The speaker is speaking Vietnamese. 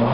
Mm-hmm.